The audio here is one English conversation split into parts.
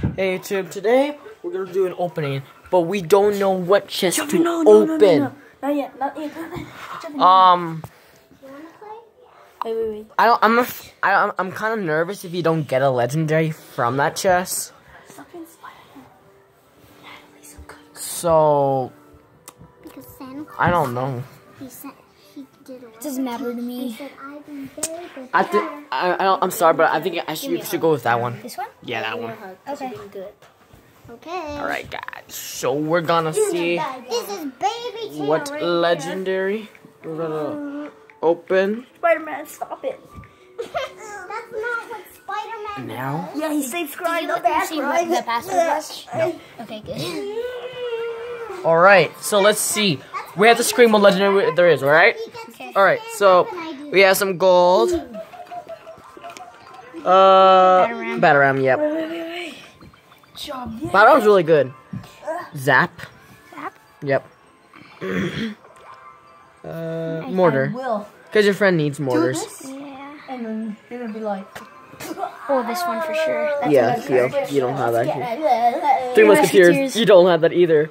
Hey YouTube, today we're gonna do an opening, but we don't know what chest to no, no, open. no, no. Not yet, not yet. Jeffy. Um, wait, wait, wait. I don't. I'm. af- I, I'm. I'm kind of nervous if you don't get a legendary from that chest. Stop being Spider-Man. Natalie's so Because Santa Claus, I don't know. He said he did a Doesn't matter to me. I've been very good. I think. I, I don't, I'm sorry, but I think I should, we should go with that one. This one? Yeah, that one. Okay. Good. Okay. All right, guys. So we're gonna see This is baby what right legendary we're gonna open Spider-Man, stop it. That's not what Spider-Man now. Yeah, he saved Scry Did you see what the password was? Okay, good. All right. So let's see. We have to scream what legendary there is, alright? Alright, So we have some gold. Uh, Battle Ram. Bataram. Yep. Battle Ram's really good. Zap. Zap? Yep. uh, mortar. Because your friend needs mortars. Yeah. and then you're gonna be like. Oh, this one for sure. That's Yeah, you, you don't have that. here. Three Musketeers. Musketeers. You don't have that either.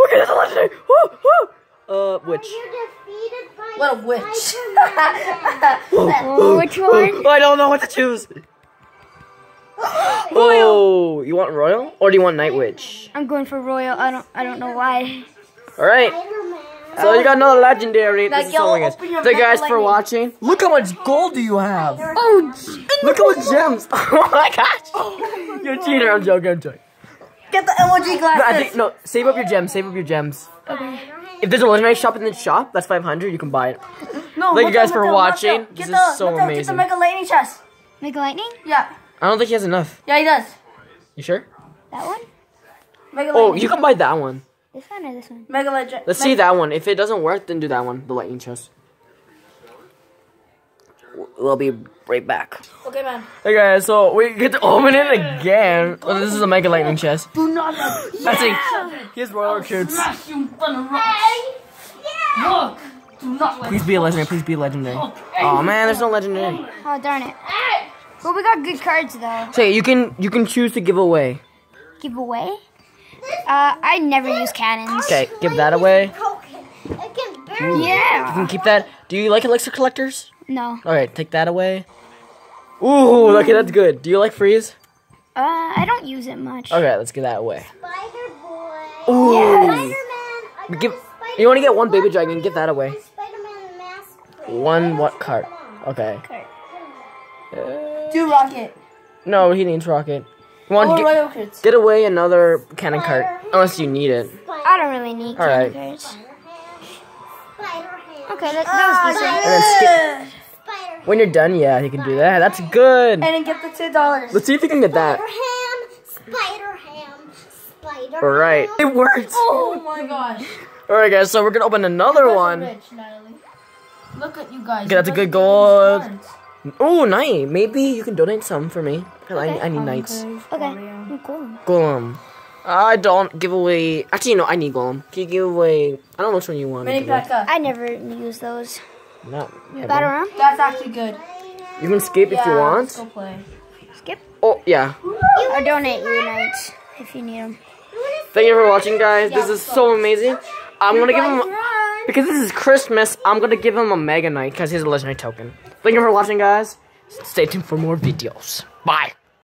Look at the legendary. Woo, woo. Uh, which? You're defeated by What a witch. Spider-Man. Oh, which one? I don't know what to choose. Oh, you want royal or do you want night witch? I'm going for royal. I don't. I don't know why. All right. So you got another legendary. Like, This is yo, so guys. open your Thank you guys for lightning. watching. Look how much gold do you have. Oh, Look how much gems. Oh my gosh. You're a cheater. I'm joking. I'm joking. Get the emoji glasses. No, I think no. Save up your gems. Save up your gems. Okay. If there's a legendary shop in the shop, that's 500. You can buy it. no, Thank you guys for watching. This Get is the, so Mateo, Get amazing. the mega lightning chest. Mega Lightning? Yeah. I don't think he has enough. Yeah, he does. You sure? That one? Mega Oh, lightning. you can buy that one. This one or this one? Mega legend. Let's see that one. If it doesn't work, then do that one. The lightning chest. We'll be right back. Okay, man. Hey guys, so we get to open it again. Oh, this is a mega lightning chest. Do not. That's it. Here's royal recruits. Smash you thunder rocks. Look. Do not Please be a legendary. Please be a legendary. Oh man, there's no legendary. Oh, darn it. Well, we got good cards though. Say you can you can choose to give away. Give away? Uh, I never use cannons. Okay, give that away. Broken. It can barely. You can keep that. Do you like elixir collectors? No. Alright, take that away. Ooh, okay, that's good. Do you like freeze? Uh, I don't use it much. Okay, let's get that away. Spider Boy. Ooh. Spider-Man. Give. Spider- You want to get one baby dragon? Get that away. Spider-Man mask. One what cart? Okay. Do rocket. No, he needs rocket. You want Or to get, get away another cannon cart unless you need it. I don't really need All right. cannon cards. Spider-Ham. Okay, that, that was decent. And then skip. Spider-Ham. When you're done, yeah, you can do that. That's good. And get the two dollars. Let's see if you can get that. Spider-Ham. Spider-Ham. Spider-Ham. All right, it worked. Oh my gosh. All right, guys. So we're gonna open another one. Rich, Natalie. Look at you guys. Okay, that's a good guys gold. get these cards. Oh, knight. Maybe you can donate some for me. 'cause I, I need knights. Okay, cool. Golem. I don't give away. Actually, no, I need golem. Can you give away? I don't know which one you want. to Mini give. P.E.K.K.A. I never use those. Not. Battle round? That's actually good. You can skip if you want. Let's go play. Skip. Oh yeah. Or donate your knights if you need them. Thank you for watching, guys. This is so amazing. I'm gonna give him Run. because this is Christmas. I'm gonna give him a Mega Knight because he's a legendary token. Thank you for watching, guys. Stay tuned for more videos. Bye.